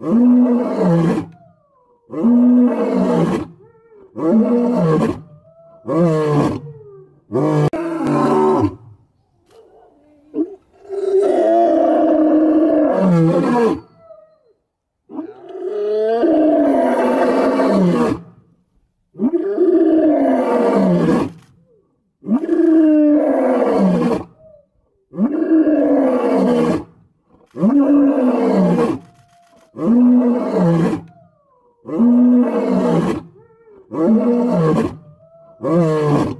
Mm-hmm. Mm-hmm.